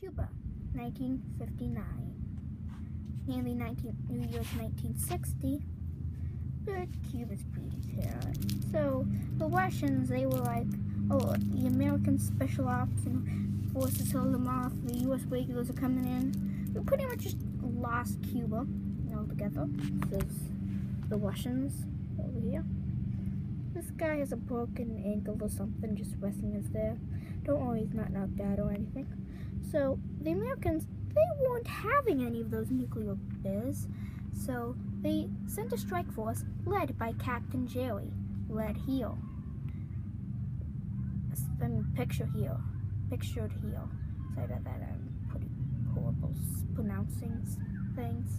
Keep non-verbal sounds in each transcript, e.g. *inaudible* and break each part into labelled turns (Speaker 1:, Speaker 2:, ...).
Speaker 1: Cuba, 1959. Nearly 19, New Year's 1960, but Cuba's pretty sad. So the Russians, they were like, oh, the American special ops and forces held them off. The U.S. regulars are coming in. We pretty much just lost Cuba altogether. This is the Russians over here. This guy has a broken ankle or something, just resting us there. Don't worry, he's not knocked out or anything. So the Americans, they weren't having any of those nuclear biz. So they sent a strike force led by Captain Jerry, led here. I mean, picture here, pictured here. Sorry about that. I'm pretty horrible pronouncing things.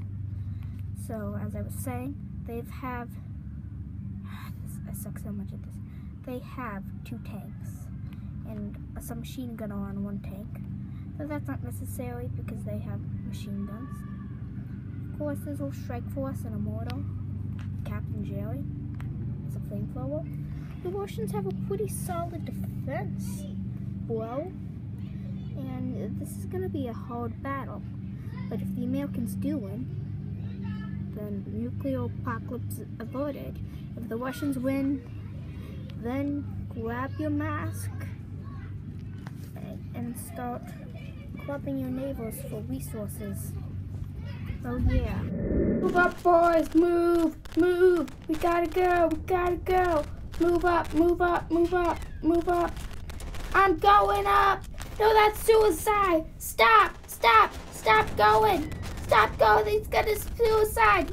Speaker 1: So as I was saying, they've have. *sighs* I suck so much at this. They have two tanks and a submachine gun on one tank. But that's not necessary because they have machine guns. Of course, there's a strike force and a mortar. Captain Jerry is a flamethrower. The Russians have a pretty solid defense, bro. And this is gonna be a hard battle. But if the Americans do win, then nuclear apocalypse avoided. If the Russians win, then grab your mask and start clubbing your neighbors for resources. Oh yeah. Move up boys, move, move. We gotta go, we gotta go. Move up, move up, move up, move up. I'm going up. No, that's suicide. Stop, stop, stop going. Stop going. He's gonna suicide.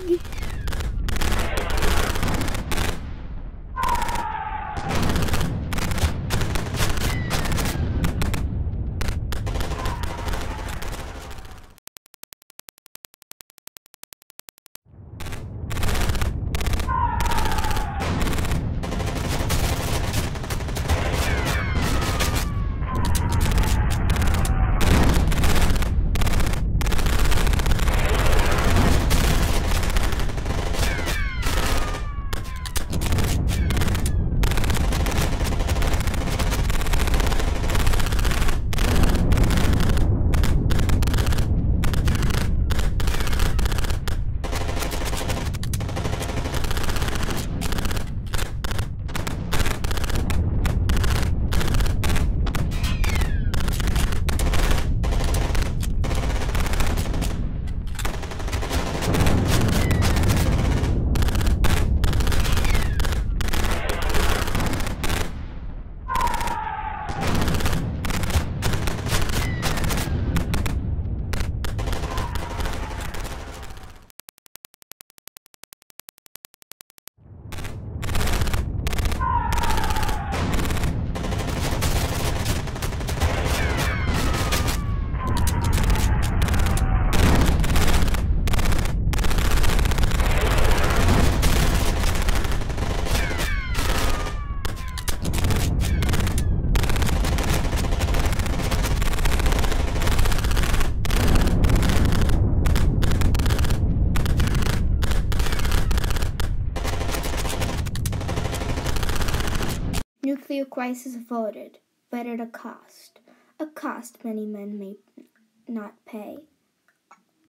Speaker 1: Nuclear crisis averted, but at a cost. A cost many men may not pay.